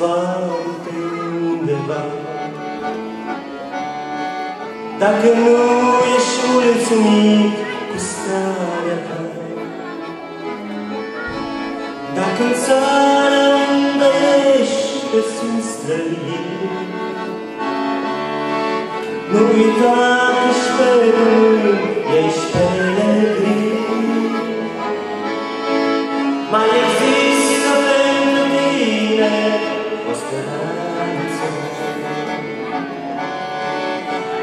Astăzi simți departe undeva. Dacă nu ești mulțumit cu starea ta Dacă în țara unde ești te simți străin Nu uita că ești pe pământ, ești peregrin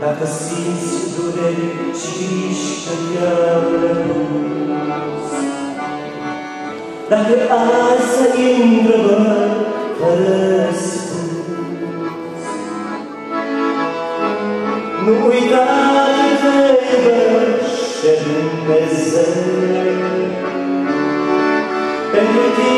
Dacă simți dureri și de rămas, Dacă azi ai întrebări fără răspuns, Nu uita că te iubește Dumnezeu. Pentru tine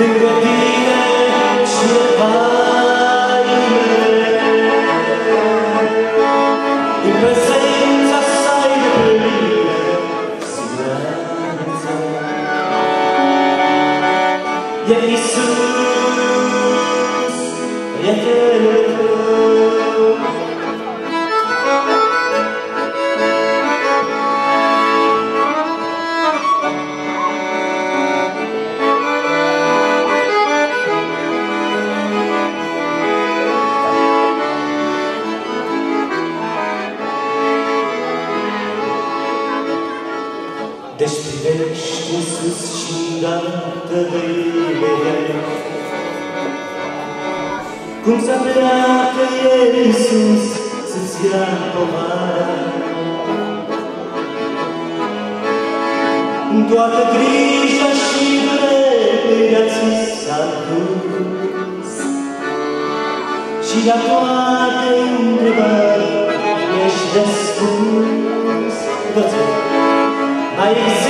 Jesus, yeah. Îndată vei vedea Cum să pleacă El Iisus să-ți ia povara În toată grija și durerea ți s-a dus. Și la toate întrebări ești răspuns. Toți mai există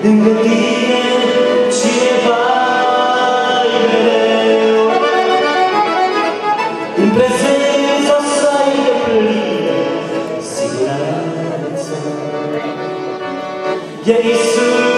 Ninguém E é isso.